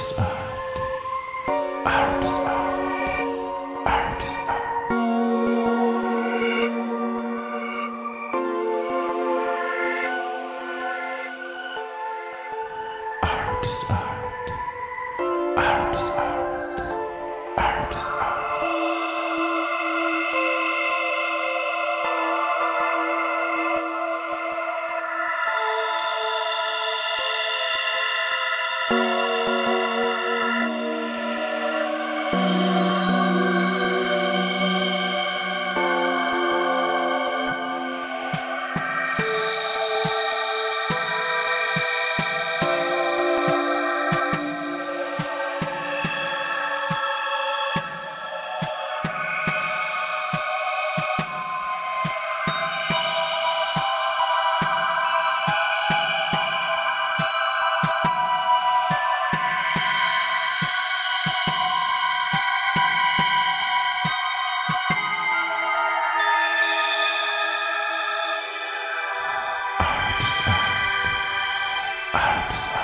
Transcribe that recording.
is art. Art is art. Art is art. Art is art. Art is art. Art is art. Arms.